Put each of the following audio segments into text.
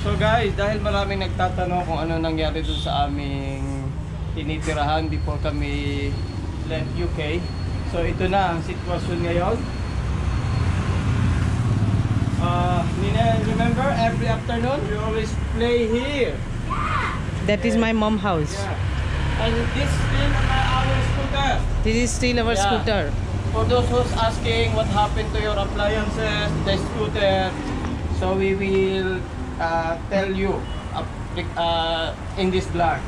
So guys, dahil maraming nagtatanong kung ano nangyari dun sa aming tinitirahan before kami left UK. So ito na ang sitwasyon ngayon. Uh, Nina, remember every afternoon we always play here. That is my mom house. Yeah. And this still our scooter. This is still our Yeah. scooter. For those who's asking what happened to your appliances, the scooter, so we will uh, tell you uh, uh, in this vlog.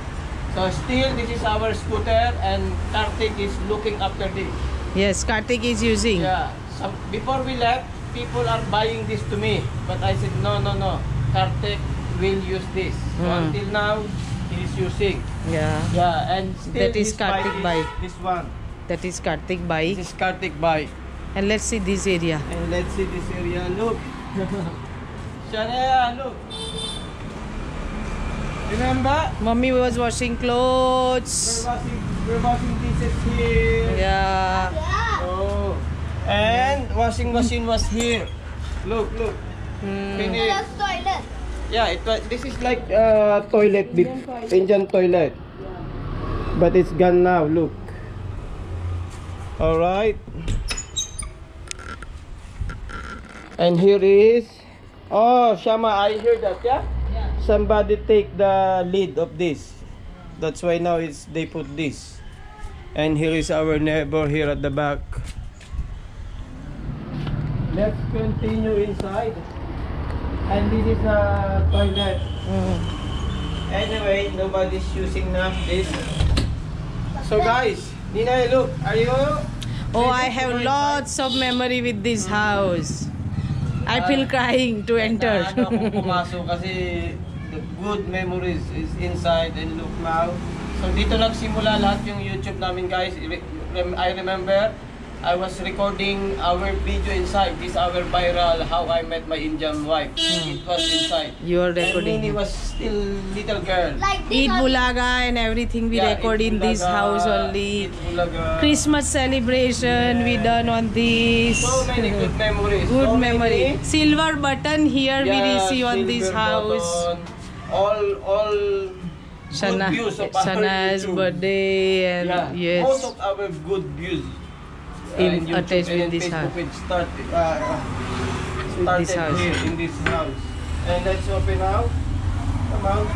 So still, this is our scooter and Kartik is looking after this. Yes, Kartik is using. Yeah. So before we left, people are buying this to me, but I said no, no, no. Kartik will use this. So Mm. until now, he is using. Yeah. Yeah, and still That is Kartik this- bike. This one. That is Kartik bike. This is Kartik bike. And let's see this area. And let's see this area. Look. Shanaya, look. Remember? Mommy was washing clothes. We're washing, we're washing dishes here. Yeah. Oh. And washing machine was here. Look, look. Hmm. Finish. toilet. Yeah, it was, this is like uh, toilet, big Indian toilet. But it's gone now, look. Alright. And here is, oh Shama, I hear that, yeah? Somebody take the lid of this. That's why now it's they put this. And here is our neighbor here at the back. Let's continue inside. And this is a toilet. Mm. Anyway, nobody's using now this. So guys, Nina, look, are you? Oh, I have lots of memory with this house. I feel crying to enter. Ano akong pumasok kasi the good memories is inside and look now. So dito nagsimula lahat yung YouTube namin guys. I re- rem- I remember I was recording our video inside. This our viral how I met my Indian wife. It was inside. You are recording. And Nini recording. was still little girl. Like this. Eat Bulaga and everything we Yeah, record in this house only. Christmas celebration we done on this. So many good memories. Good so memory. Many, Silver button here we Yeah, receive on this house. button. All all Shana, good views of our Shana's YouTube. birthday and Yeah, most yes. of our good views In- YouTube attached in and this Facebook house. page started, uh, started this house. here in this house. And let's open now. Come on.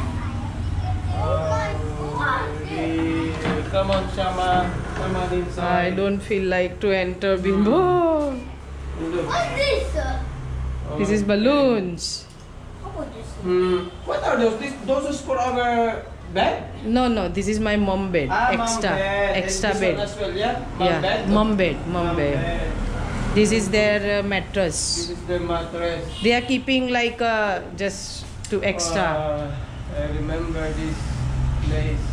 Uh, come on, Shama. Come on inside. I don't feel like to enter Bimbo. Look. What's this? This is balloons. How about this? Hmm. What are those? This, those is for our bed? No, no, this is my mom bed. Ah, mom extra, bed. extra this bed. well, yeah? Mom yeah, bed? mom bed, mom Mom bed. bed. This is their uh, This mattress. is the mattress. They are keeping like uh, just to extra. Uh, I remember this place.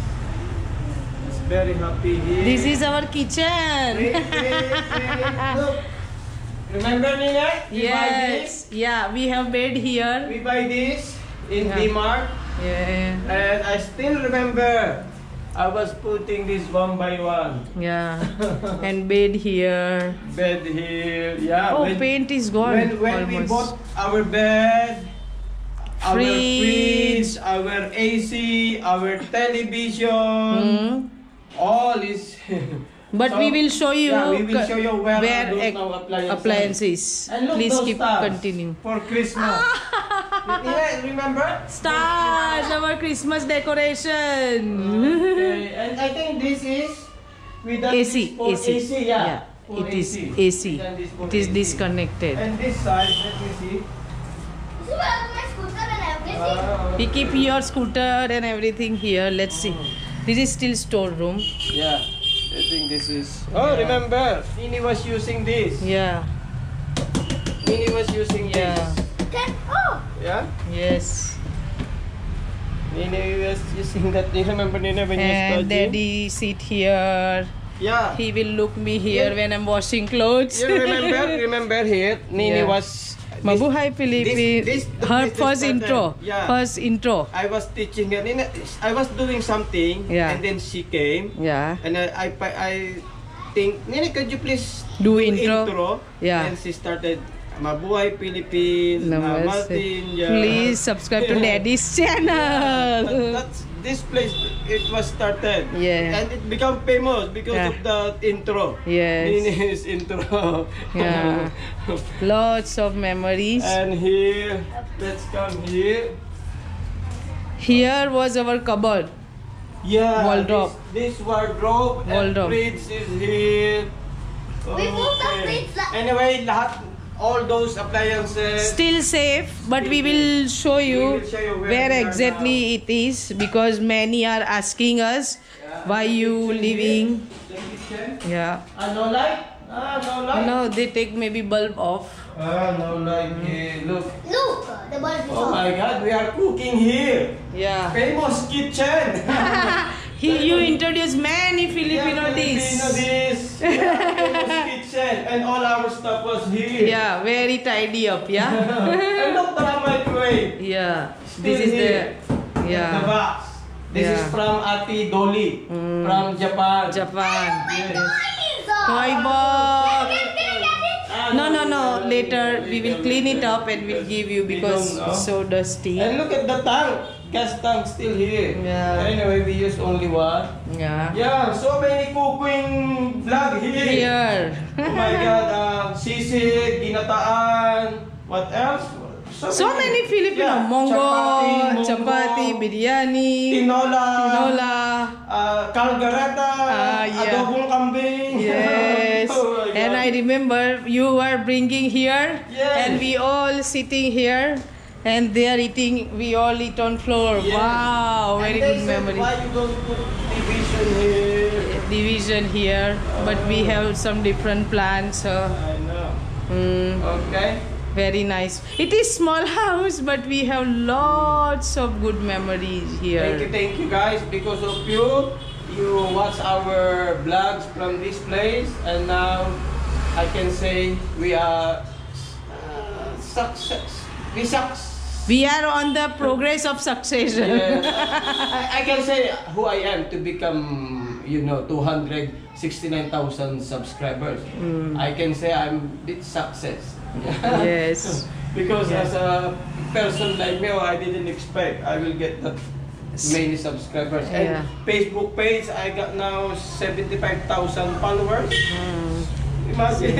It's very happy here. This is our kitchen. Wait, wait, wait. Look. Remember Nina? We buy this. yes, yeah, we have bed here. We buy this in Yeah. D-Mart. Yeah, And I still remember I was putting this one by one. yeah, and bed here. Bed here. Yeah. Oh, when- paint is gone When, when we bought our bed, our Fridge. our AC, our television, Hmm. all is. But So, we will show you, yeah, we will show you where, are those now appliances. appliances. And look Please those keep stars continue. for Christmas. yeah, remember? Stars, our Christmas decoration. Okay, and I think this is we done AC, for AC. AC, yeah. for it is AC. AC. We done this for It is AC. disconnected. And this side, let me see. This is where my scooter and everything. Uh, We keep your scooter and everything here. Let's see. This is still storeroom. Yeah, I think this is. Oh, remember, Nini was using this. Yeah. Nini was using Yeah. this. Can, oh, Yeah. Yes. Nini was using that. You remember Nini when you And studying? daddy sit here. Yeah. He will look me here when I'm washing clothes. You remember? remember here? Nini Yeah. was. Mabuhay Philippines. this- this- Her this first started. intro. Yeah. First intro. I was teaching her. Nini, I was doing something. Yeah. And then she came. Yeah. And I, I, I think, Nini, could you please Do intro. Yeah. And she started Mabuhay Philippines. Namaste. Martin. yeah. Please subscribe to Daddy's That- channel. that's this place it was started Yeah. and it became famous because Yeah. of the intro Yes. Nini's intro Yeah. Lots of memories. and here let's come here Here was our cupboard. yeah Wardrobe. this, this wardrobe Wardrobe. and fridge is here We moved the Okay. fridge anyway lahat all those appliances Still safe, but we will show We you will show you where where we are exactly it is because many are asking us why you living. the Yeah. ah no light ah no light No, they take maybe bulb off. ah no light here look Look, the bulb is Oh on. my god, we are cooking here. Yeah. Famous kitchen. He, you introduce many Filipino Yeah, Filipino dishes. dish. Kitchen. And all our stuff was here. Yeah, very tidy up. Yeah. and look the microwave. Yeah. Still This is the. here. The Yeah. box. This is Yeah. from Ati Dolly. Mm. From Japan. Japan. Yes. Toy box. Ah, No, no, no. Later we will clean it up and we'll give you because it's so dusty. And look at the tank. Gas tank still here. Yeah. Anyway, we use only one. Yeah. Yeah, so many cooking vlog here. Here. oh my god, uh, sisig, ginataan, what else? So many Filipino. Yeah, Mongo, chapati, chapati, biryani, tinola, tinola. uh, calgareta, Ah, yeah. adobong kambing. Yes. oh and. I remember you were bringing here Yes. and we all sitting here and they are eating we all eat on floor. Yes. Wow, very good memory. Why you don't put division here? Division here, but we have some different plans. So I know. mm, Okay. very nice. It is small house, but we have lots of good memories here. Thank you, thank you guys. Because of you, you watch our vlogs from this place, and now I can say we are uh, success. We success. We are on the progress of succession. Yes. I, I can say who I am to become, you know, 269,000 subscribers. Mm. I can say I'm bit success. Yes. because Yeah. as a person like me, oh, I didn't expect I will get that many subscribers. Yeah. And Facebook page, I got now 75,000 followers. Mm. Imagine.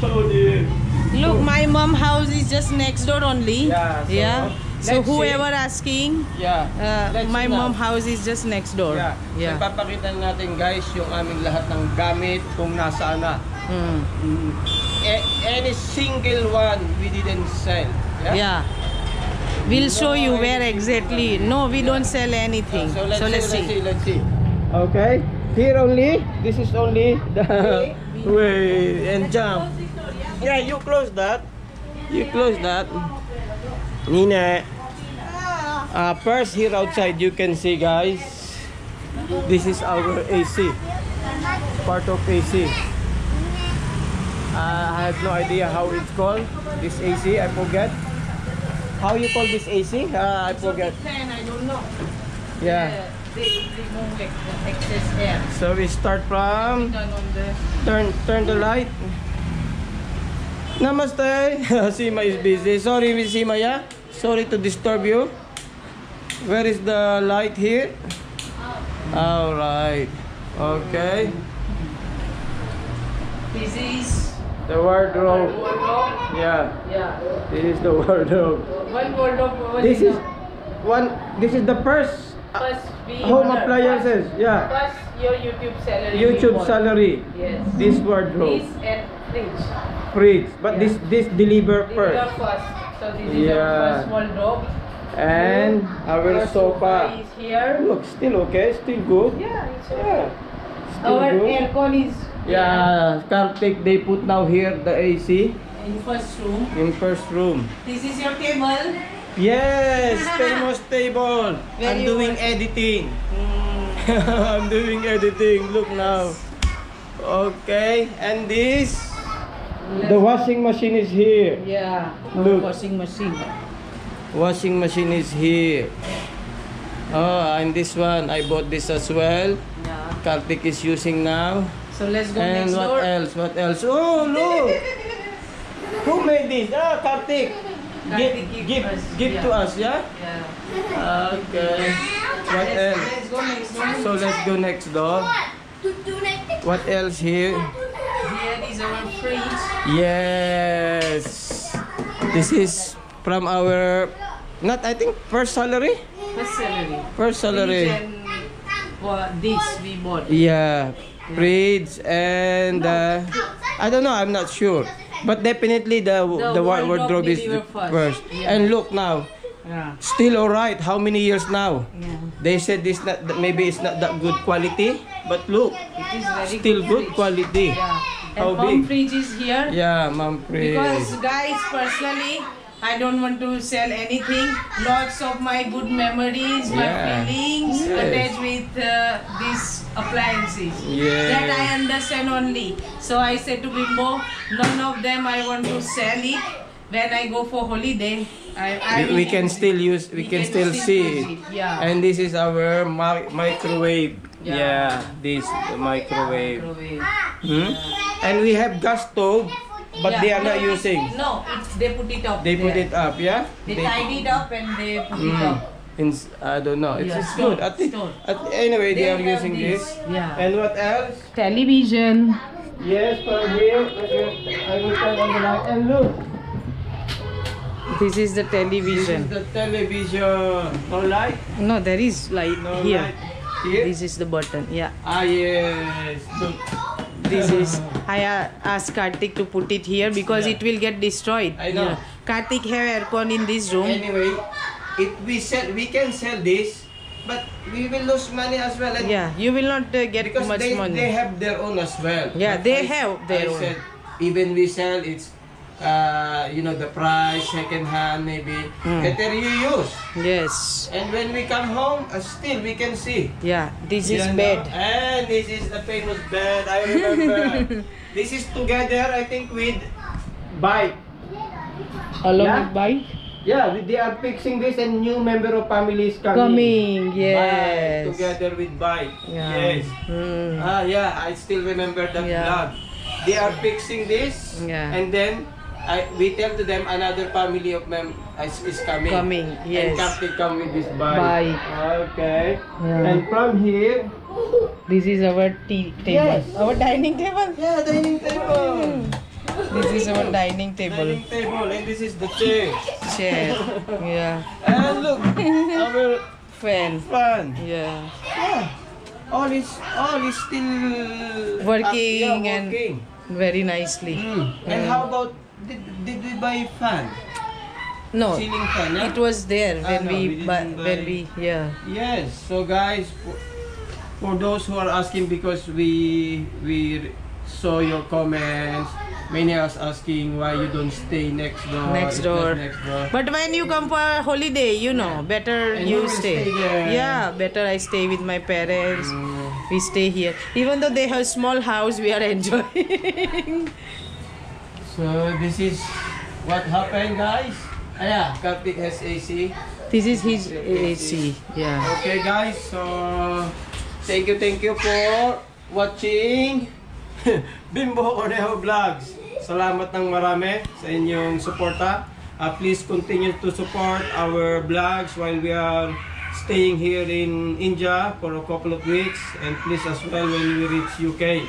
oh dear. Look, my mom house is just next door only. Yeah, so Yeah. So let's whoever see. asking, Yeah. uh, Let's my see now. mom house is just next door. Yeah. Yeah. So, ipapakita natin guys yung aming lahat ng gamit kung nasaan na. Mm. A- any single one we didn't sell. Yeah. We'll show you No, where anything. exactly. No, we don't sell anything. So let's, see, let's see. see, let's see. Okay. Here only. This is only the way and jump. Yeah, you close that. You close that. Nina. Uh, first here outside you can see guys. This is our AC. Part of AC. Uh, I have no idea how it's called. This AC, I forget. How you call this AC? Uh, I forget. Fan, I don't know. Yeah. They remove the excess air. So we start from Turn on the. turn turn the light. Namaste. Sima is busy. Sorry, Miss Sima, yeah? Sorry to disturb you. Where is the light here? All right. Okay. This is The wardrobe. wardrobe. Yeah. Yeah. This is the wardrobe. One wardrobe. This is one. This is the first first home appliances. Yeah. First, your YouTube salary. YouTube salary. Yes. This wardrobe. This and fridge. Fridge. But Yeah. this this deliver first. are first. So this is Yeah. our first wardrobe. And our Our sofa. is here. Look, still okay, still good. Yeah, it's Yeah. okay. Still Our good. aircon is Yeah, Kartik, they put now here the AC in first room. in first room. This is your table. Yes, famous table. I'm doing good. editing. Mm. I'm doing editing. Look now. Okay, and this, the washing machine is here. Yeah. Look. Washing machine. Washing machine is here. Oh, and this one, I bought this as well. Yeah. Kartik is using now. So let's go And next what door. else? What else? Oh, look! Who made this? Ah, Kartik. Give, Kartik give give, us, give to us, yeah? Yeah. Okay. What else? Let's go next one. So let's go next door. To do next. What else here? Here is our fridge. Yes. This is from our, not I think first salary? First salary. First salary. Well, this we bought. Yeah, fridge and uh, I don't know. I'm not sure, but definitely the the, The wa- wardrobe wardrobe is first. first. Yeah. And look now, Yeah. still alright. How many years now? Yeah. They said this not maybe it's not that good quality, but look, It is very still good fridge. quality. Yeah. How and mom big? fridge is here. Yeah, mom fridge. Because guys, personally, I don't want to sell anything. Lots of my good memories, my Yeah. feelings Yes. attached with uh, these appliances. Yes. That I understand only. So I said to Bimbo, none of them I want to sell it. When I go for holiday, I, I we, we can still use we, can, still, use see it. it. Yeah. And this is our mi- microwave. Yeah. Yeah. this microwave. Microwave. Hmm? And we have gas stove, but Yeah, they are no, not using. No, it's, they put it up. They put there. it up, yeah? They tied it up and they put it Mm. up. In, I don't know. It's, Yeah, it's good. At, the- at, anyway, they, They are using this, this. yeah. And what else? Television. Yes, from here. I will turn on the light. And look, This is the television. this is television. the television. No light? No, there is light No here. light. Here? This is the button. Yeah. Ah, yes. This is. I asked Kartik to put it here because Yeah. it will get destroyed. I know. Kartik have aircon in this room. Anyway, if we sell, we can sell this, but we will lose money as well. And Yeah, you will not uh, get because much they, money. they have their own as well. Yeah, But they I- have their I own. said, even we sell, it's uh, you know the price second hand maybe Mm. better you use. Yes. And when we come home, uh, still we can see. Yeah. This is know? bed. And this is the famous bed. I remember. this is together, I think, with bike. Along Yeah? with bike. Yeah, they are fixing this and new member of family is coming. Coming. Yes. together with bike. Yeah. Yes. Mm. Ah, yeah, I still remember that Yeah. vlog. They are fixing this, Yeah. and then I we tell to them another family of mem is, is coming. Coming, And yes. Captain come with this bike. Bike. Okay. Yeah. And from here, This is our tea table. Yes. Our dining table. yeah, dining table. This is our dining table. Dining table, and this is the chair. Chair. Yeah. And look, our Fan. fan. Yeah. Yeah. All is all is still Working uh, yeah, and- Very nicely. Mm. And how about did, did we buy fan? No. Ceiling fan, yeah? It was there Ah, when no, we, we didn't when we yeah. Yes. So guys, for, for those who are asking because we we saw your comments, many are asking why you don't stay next door. Next door. Next door. But when you come for a holiday, you know, better And you stay. stay. Yeah, better I stay with my parents. Mm. We stay here. Even though they have small house, we are enjoying. So this is what happened, guys. Ah, yeah, Kartik has AC. this is his AC. Yeah. Okay guys, so thank you, thank you for watching Bimbo Cornejo Vlogs. Salamat ng marami sa inyong suporta. Uh, please continue to support our vlogs while we are staying here in India for a couple of weeks and please as well when we reach UK.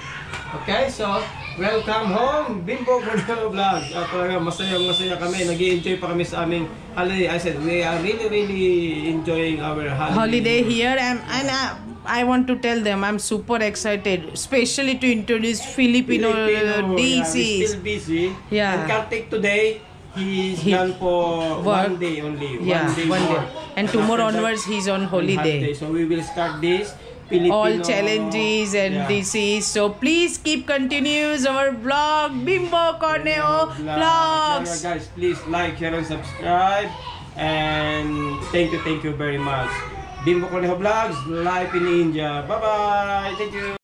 Okay, so welcome home, Bimbo Cornejo Vlogs. At talaga masayang masaya kami. nag enjoy pa kami sa aming holiday. I said, we are really, really enjoying our holiday. Holiday here and, and I, I want to tell them I'm super excited, especially to introduce Filipino, Filipino, yeah, still busy. Yeah. And Kartik today, he's He- gone for Work. one day only. Yeah, one day. one day. And tomorrow onwards he's on on holiday. So we will start this Filipino. all challenges and Yeah. disease. So please keep continues our vlog Bimbo Corneo Vlog. vlogs. Yeah, guys, please like, share, and subscribe. And thank you, thank you very much. Bimbo Cornejo Vlogs, live in India. Bye-bye. Thank you.